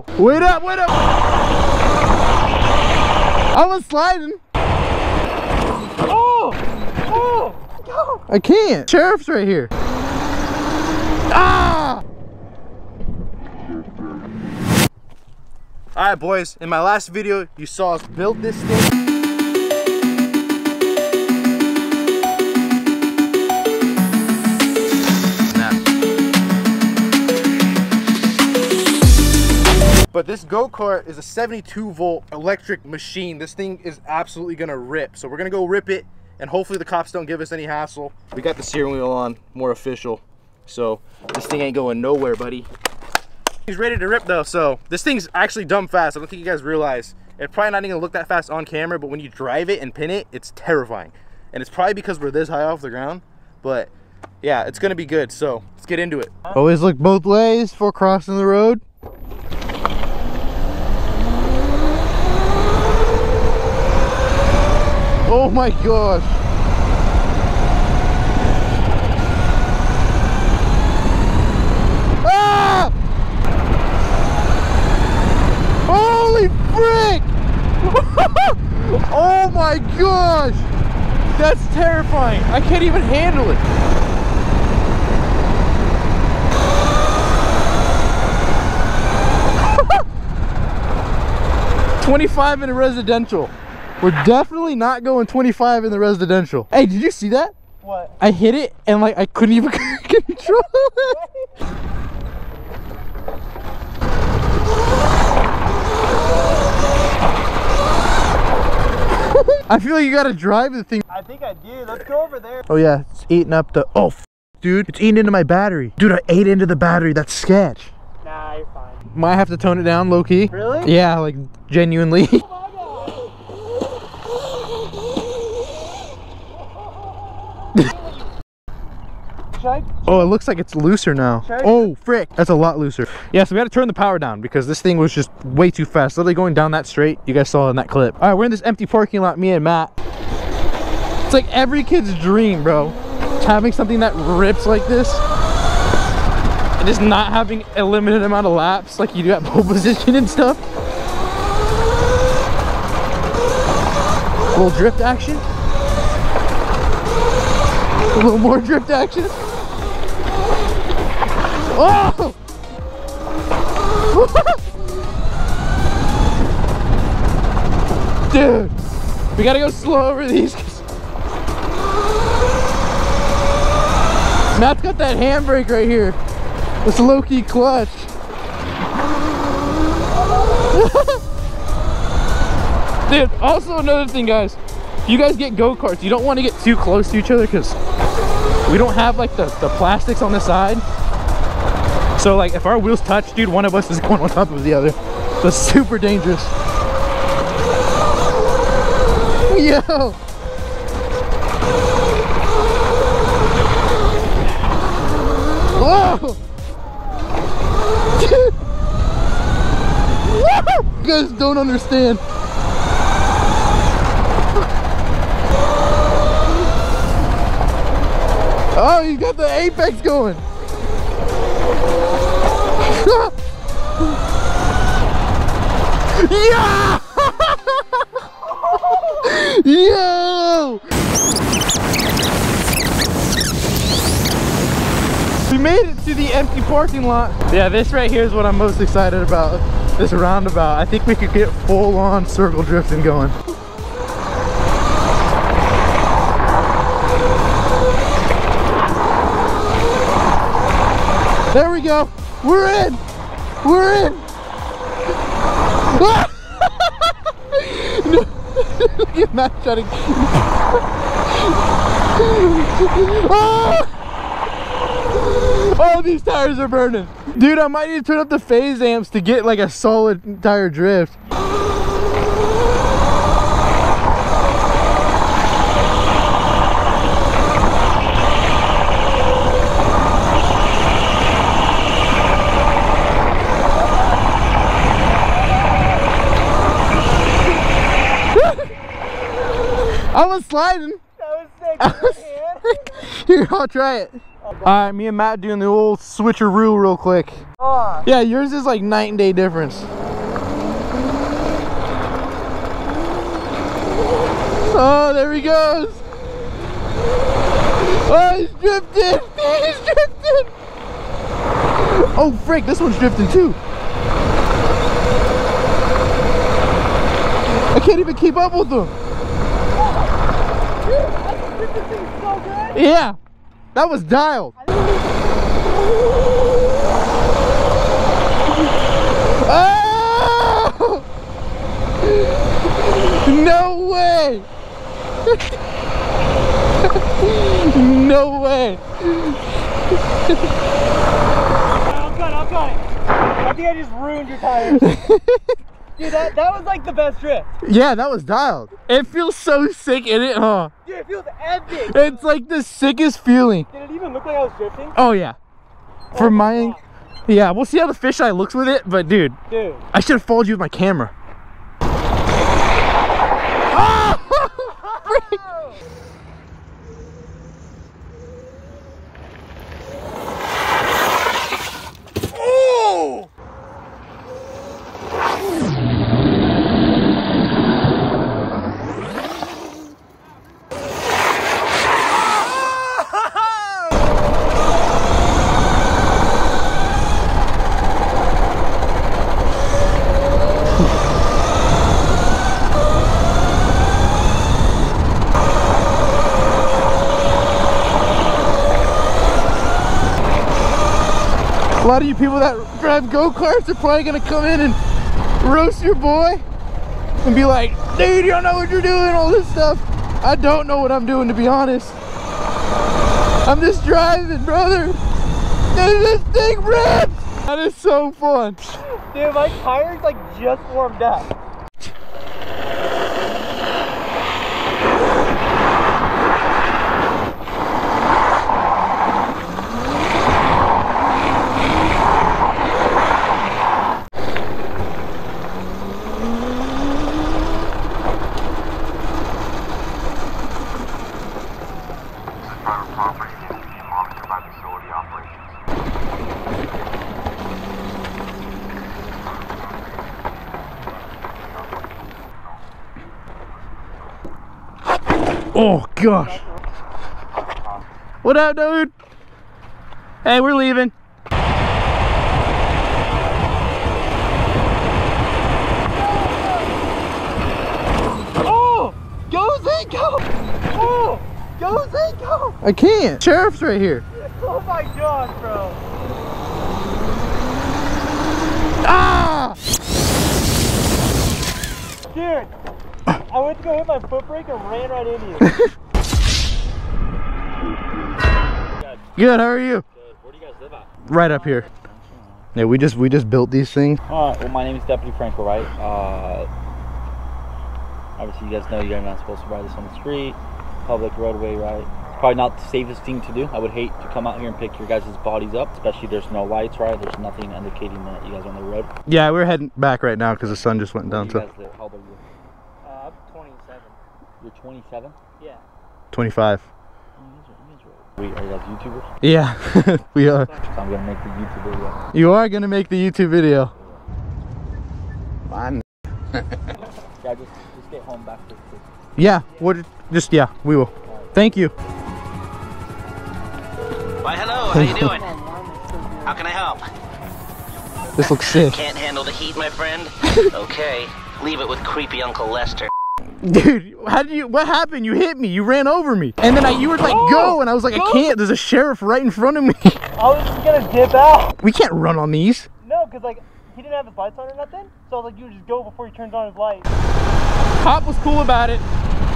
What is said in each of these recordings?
Wait up, wait up. I was sliding. Oh, oh, I can't. Sheriff's right here. Ah! All right, boys, in my last video, you saw us build this thing. But this go-kart is a 72 volt electric machine. This thing is absolutely gonna rip. So we're gonna go rip it and hopefully the cops don't give us any hassle. We got the steering wheel on, more official. So this thing ain't going nowhere, buddy. He's ready to rip though, so this thing's actually dumb fast. I don't think you guys realize. It's probably not even gonna look that fast on camera, but when you drive it and pin it, it's terrifying. And it's probably because we're this high off the ground, but yeah, it's gonna be good. So let's get into it. Always look both ways before crossing the road. Oh my gosh. Ah! Holy frick! oh my gosh! That's terrifying. I can't even handle it. Twenty-five in a residential. We're definitely not going 25 in the residential. Hey, did you see that? What? I hit it and like I couldn't even control it. I feel like you gotta drive the thing. I think I do. Let's go over there. Oh yeah, it's eating up the, oh dude, it's eating into my battery. Dude, I ate into the battery, that's sketch. Nah, you're fine. Might have to tone it down low key. Really? Yeah, like genuinely. Oh, it looks like it's looser now. Oh, frick. That's a lot looser. Yeah, so we got to turn the power down because this thing was just way too fast. Literally going down that straight. You guys saw in that clip. All right, we're in this empty parking lot, me and Matt. It's like every kid's dream, bro. Having something that rips like this. And just not having a limited amount of laps like you do at pole position and stuff. A little drift action. A little more drift action. Oh! Dude, we gotta go slow over these. Matt's got that handbrake right here. A low-key clutch. Dude, also another thing, guys. If you guys get go-karts, you don't want to get too close to each other because we don't have like the, the plastics on the side. So like if our wheels touch, dude, one of us is going on top of the other. So super dangerous. Yo! Whoa! you guys don't understand. Oh, you got the apex going. Yeah! Yo! We made it to the empty parking lot. Yeah, this right here is what I'm most excited about. This roundabout. I think we could get full on circle drifting going. There we go. We're in. We're in. Look at Matt shutting. oh! oh, these tires are burning. Dude, I might need to turn up the phase amps to get like a solid tire drift. I was sliding. That was sick. Here, I'll try it. Oh. All right, me and Matt doing the old switcheroo real quick. Oh, Yeah, yours is like night and day difference. Oh, there he goes. Oh, he's drifting. He's drifting. Oh, frick, this one's drifting too. I can't even keep up with them. Yeah, that was dialed. Oh! No way! no way! I'm good, I'm good. I think I just ruined your tires. Dude, that, that was like the best drift. Yeah, that was dialed. It feels so sick in it, huh? Dude, it feels epic. It's like the sickest feeling. Did it even look like I was drifting? Oh yeah. Oh For Oh my God. yeah, we'll see how the fisheye looks with it, but dude, Dude. I should have followed you with my camera. A lot of you people that drive go-karts are probably gonna come in and roast your boy and be like, dude, you don't know what you're doing, all this stuff. I don't know what I'm doing, to be honest. I'm just driving, brother. This thing rips! That is so fun. Dude, my tires like just warmed up. Oh, gosh. What up, dude? Hey, we're leaving. Oh! Go, go! Oh! Go, go! I can't. Sheriff's right here. Oh my god, bro. Ah! Dude, I went to go hit my foot brake and ran right into you. Good, how are you? Where do you guys live at? Right up here. Yeah, we just we just built these things. Alright, well my name is Deputy Franco, right? Uh, obviously you guys know you're not supposed to ride this on the street, public roadway, right? It's probably not the safest thing to do. I would hate to come out here and pick your guys' bodies up, especially there's no lights, right? There's nothing indicating that you guys are on the road. Yeah, we're heading back right now because the sun just went Where down do you to guys live? How old are you? Uh, I'm 27. You're 27? Yeah. 25. Oh, you are- you guys are- Wait, are you guys YouTubers? Yeah, we are. So I'm gonna make the YouTube video. You are gonna make the YouTube video. Fine. Yeah, just, just get home back to Yeah, what? Just yeah, we will. Thank you. Why, hello, how are you doing? How can I help? This looks sick, Can't handle the heat, my friend? Okay, leave it with creepy Uncle Lester. Dude. How did you? What happened? You hit me. You ran over me, and then I, you were like, "Go!" and I was like, "I can't." There's a sheriff right in front of me. I was just gonna dip out. we can't run on these. No, because like, he didn't have his lights on or nothing. So like, you just go before he turns on his lights. Cop was cool about it.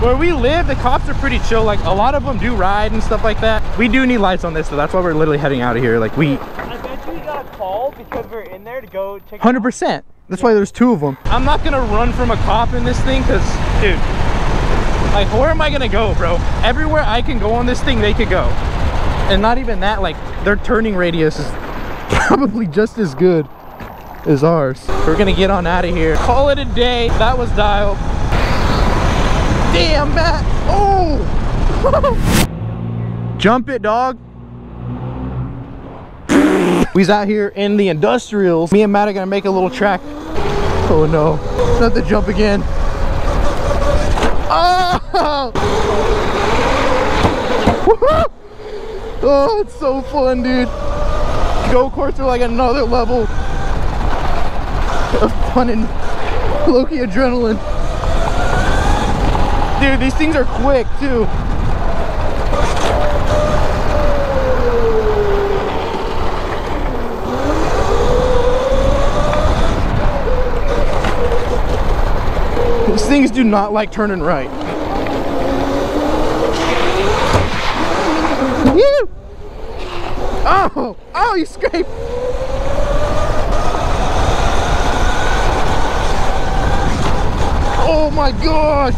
Where we live, the cops are pretty chill. Like a lot of them do ride and stuff like that. We do need lights on this, so that's why we're literally heading out of here. Like we, I bet you got a call because we are in there to go check. hundred percent. That's why there's two of them. I'm not gonna run from a cop in this thing, cause dude, like where am I gonna go, bro? Everywhere I can go on this thing, they could go. And not even that, like their turning radius is probably just as good as ours. We're gonna get on out of here. Call it a day. That was dialed. Damn, Matt. Oh! Jump it, dog. We's out here in the industrials. Me and Matt are gonna make a little track. Oh no, not the jump again. Oh! oh, it's so fun, dude. Go-karts are like another level of fun and low-key adrenaline. Dude, these things are quick too. Things do not like turning right. Woo! Oh! Oh, you scraped! Oh my gosh!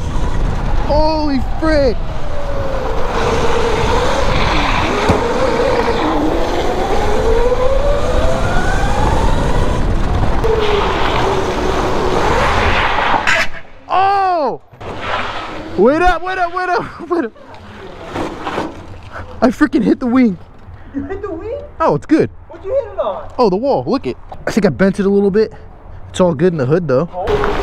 Holy frick! Oh! Wait up, wait up, wait up, wait up. I freaking hit the wing. You hit the wing? Oh, it's good. What'd you hit it on? Oh, the wall, look it. I think I bent it a little bit. It's all good in the hood though. And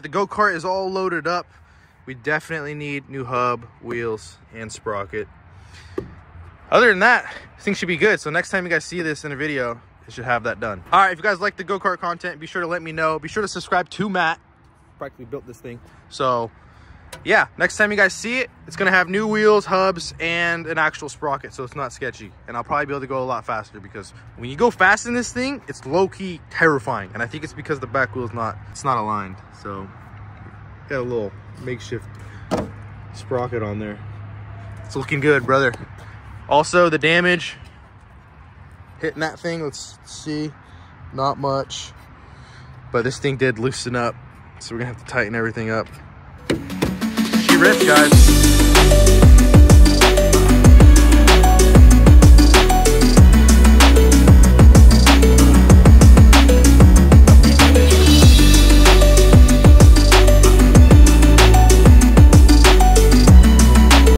Right, the go-kart is all loaded up. We definitely need new hub, wheels, and sprocket. Other than that, this thing should be good. So next time you guys see this in a video, it should have that done. All right, if you guys like the go-kart content, be sure to let me know. Be sure to subscribe to Matt. Practically built this thing. So yeah, next time you guys see it, it's gonna have new wheels, hubs, and an actual sprocket, so it's not sketchy. And I'll probably be able to go a lot faster because when you go fast in this thing, it's low-key terrifying. And I think it's because the back wheel's not, it's not aligned. So got a little makeshift sprocket on there. It's looking good, brother. Also, the damage hitting that thing, let's see, not much. But this thing did loosen up, so we're gonna have to tighten everything up. Ripped, guys.